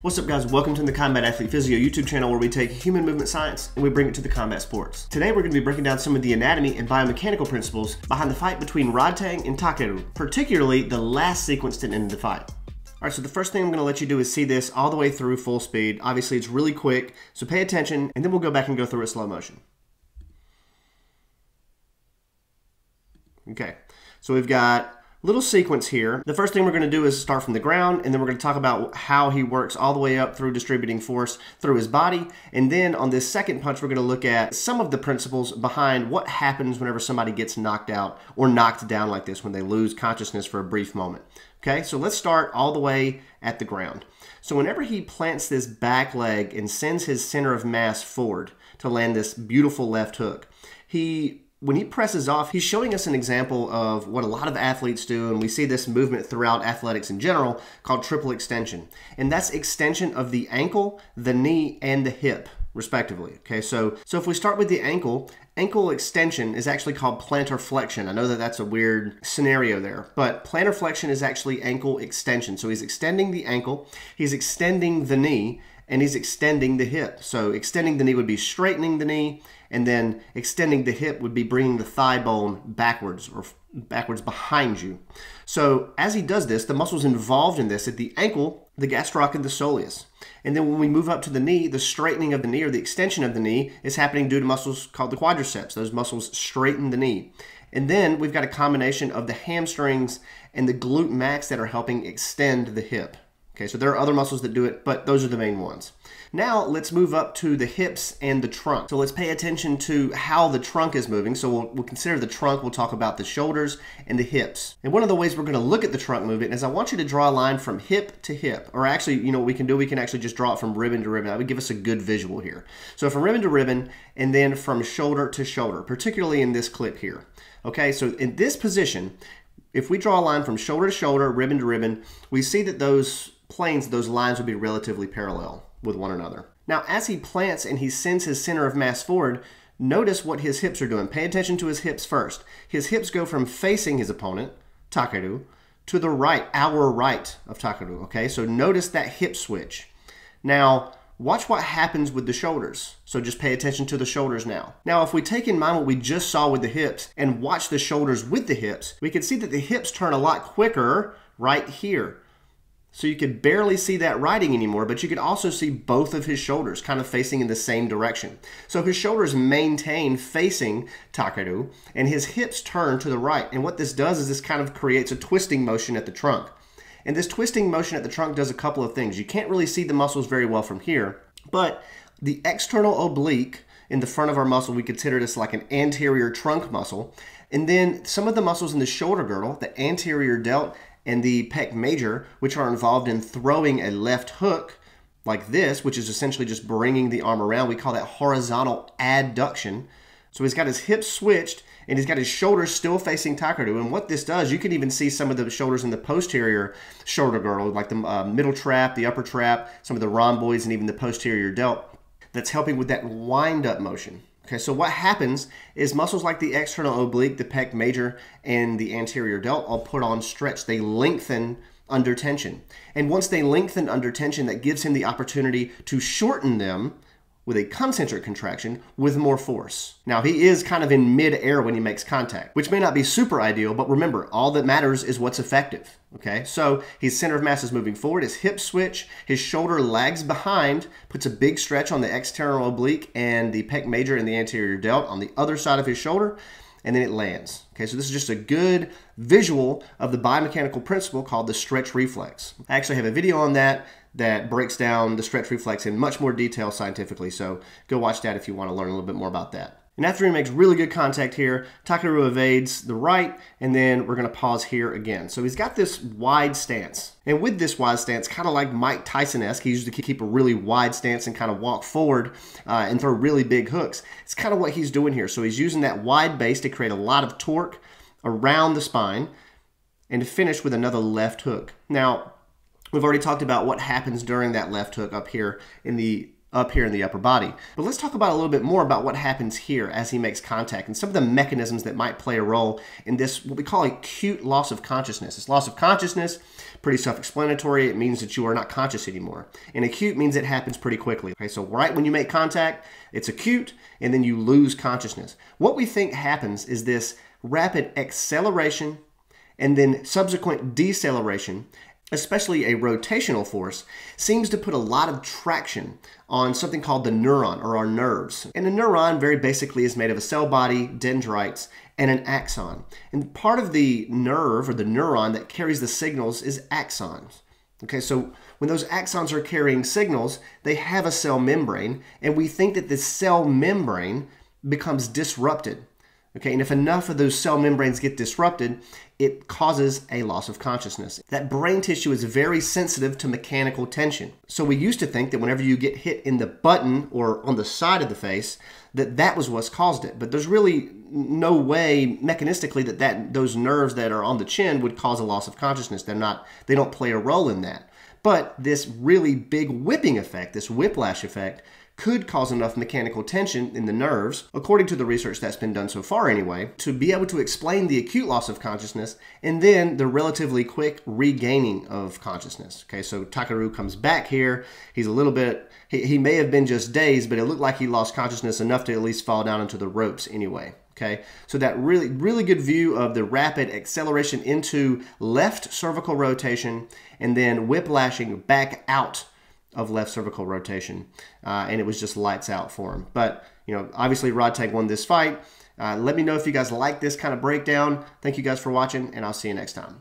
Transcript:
What's up guys, welcome to the Combat Athlete Physio YouTube channel where we take human movement science and we bring it to the combat sports. Today we're going to be breaking down some of the anatomy and biomechanical principles behind the fight between Rodtang and Takeru, particularly the last sequence to end the fight. Alright, so the first thing I'm going to let you do is see this all the way through full speed. Obviously it's really quick, so pay attention and then we'll go back and go through it slow motion. Okay, so we've got little sequence here. The first thing we're going to do is start from the ground, and then we're going to talk about how he works all the way up through distributing force through his body. And then on this second punch, we're going to look at some of the principles behind what happens whenever somebody gets knocked out or knocked down like this when they lose consciousness for a brief moment. Okay, so let's start all the way at the ground. So whenever he plants this back leg and sends his center of mass forward to land this beautiful left hook, he when he presses off, he's showing us an example of what a lot of athletes do, and we see this movement throughout athletics in general called triple extension. And that's extension of the ankle, the knee, and the hip, respectively. Okay, so so if we start with the ankle, ankle extension is actually called plantar flexion. I know that that's a weird scenario there, but plantar flexion is actually ankle extension. So he's extending the ankle, he's extending the knee, and he's extending the hip. So extending the knee would be straightening the knee, and then extending the hip would be bringing the thigh bone backwards or backwards behind you. So as he does this, the muscles involved in this at the ankle, the gastroc and the soleus. And then when we move up to the knee, the straightening of the knee or the extension of the knee is happening due to muscles called the quadriceps. Those muscles straighten the knee. And then we've got a combination of the hamstrings and the glute max that are helping extend the hip. Okay, so there are other muscles that do it, but those are the main ones. Now let's move up to the hips and the trunk. So let's pay attention to how the trunk is moving. So we'll, we'll, consider the trunk, we'll talk about the shoulders and the hips. And one of the ways we're gonna look at the trunk movement is I want you to draw a line from hip to hip. Or actually, you know what we can do? We can actually just draw it from ribbon to ribbon. That would give us a good visual here. So from ribbon to ribbon, and then from shoulder to shoulder, particularly in this clip here. Okay, so in this position, if we draw a line from shoulder to shoulder, ribbon to ribbon, we see that those planes, those lines would be relatively parallel with one another. Now, as he plants and he sends his center of mass forward, notice what his hips are doing. Pay attention to his hips first. His hips go from facing his opponent, Takeru, to the right, our right of Takeru, okay? So notice that hip switch. Now, watch what happens with the shoulders. So just pay attention to the shoulders now. Now, if we take in mind what we just saw with the hips and watch the shoulders with the hips, we can see that the hips turn a lot quicker right here. So you could barely see that writing anymore, but you could also see both of his shoulders kind of facing in the same direction. So his shoulders maintain facing Takeru, and his hips turn to the right. And what this does is this kind of creates a twisting motion at the trunk. And this twisting motion at the trunk does a couple of things. You can't really see the muscles very well from here, but the external oblique in the front of our muscle, we consider this like an anterior trunk muscle. And then some of the muscles in the shoulder girdle, the anterior delt and the pec major, which are involved in throwing a left hook like this, which is essentially just bringing the arm around. We call that horizontal adduction. So he's got his hips switched and he's got his shoulders still facing Takeru. And what this does, you can even see some of the shoulders in the posterior shoulder girdle, like the uh, middle trap, the upper trap, some of the rhomboids, and even the posterior delt. That's helping with that wind up motion. Okay, so what happens is muscles like the external oblique, the pec major, and the anterior delt all put on stretch. They lengthen under tension. And once they lengthen under tension, that gives him the opportunity to shorten them with a concentric contraction with more force. Now, he is kind of in mid-air when he makes contact, which may not be super ideal, but remember, all that matters is what's effective, okay? So his center of mass is moving forward, his hip switch, his shoulder lags behind, puts a big stretch on the external oblique and the pec major and the anterior delt on the other side of his shoulder, and then it lands. Okay, so this is just a good visual of the biomechanical principle called the stretch reflex. I actually have a video on that that breaks down the stretch reflex in much more detail scientifically, so go watch that if you want to learn a little bit more about that. And after he makes really good contact here, Takeru evades the right, and then we're going to pause here again. So he's got this wide stance. And with this wide stance, kind of like Mike Tyson-esque, he used to keep a really wide stance and kind of walk forward uh, and throw really big hooks. It's kind of what he's doing here. So he's using that wide base to create a lot of torque around the spine and to finish with another left hook. Now, we've already talked about what happens during that left hook up here in the up here in the upper body. But let's talk about a little bit more about what happens here as he makes contact and some of the mechanisms that might play a role in this, what we call acute loss of consciousness. This loss of consciousness, pretty self-explanatory. It means that you are not conscious anymore. And acute means it happens pretty quickly. Okay, so right when you make contact, it's acute, and then you lose consciousness. What we think happens is this rapid acceleration and then subsequent deceleration especially a rotational force, seems to put a lot of traction on something called the neuron or our nerves. And a neuron, very basically, is made of a cell body, dendrites, and an axon. And part of the nerve or the neuron that carries the signals is axons. Okay, so when those axons are carrying signals, they have a cell membrane, and we think that this cell membrane becomes disrupted. Okay, and if enough of those cell membranes get disrupted, it causes a loss of consciousness. That brain tissue is very sensitive to mechanical tension. So we used to think that whenever you get hit in the button or on the side of the face, that that was what's caused it. But there's really no way mechanistically that, that those nerves that are on the chin would cause a loss of consciousness. They're not, they don't play a role in that. But this really big whipping effect, this whiplash effect, could cause enough mechanical tension in the nerves, according to the research that's been done so far anyway, to be able to explain the acute loss of consciousness and then the relatively quick regaining of consciousness. Okay, so Takeru comes back here. He's a little bit, he, he may have been just dazed, but it looked like he lost consciousness enough to at least fall down into the ropes anyway. Okay, so that really, really good view of the rapid acceleration into left cervical rotation and then whiplashing back out of left cervical rotation, uh, and it was just lights out for him. But you know, obviously Rodtang won this fight. Uh, let me know if you guys like this kind of breakdown. Thank you guys for watching, and I'll see you next time.